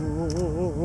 Ooh.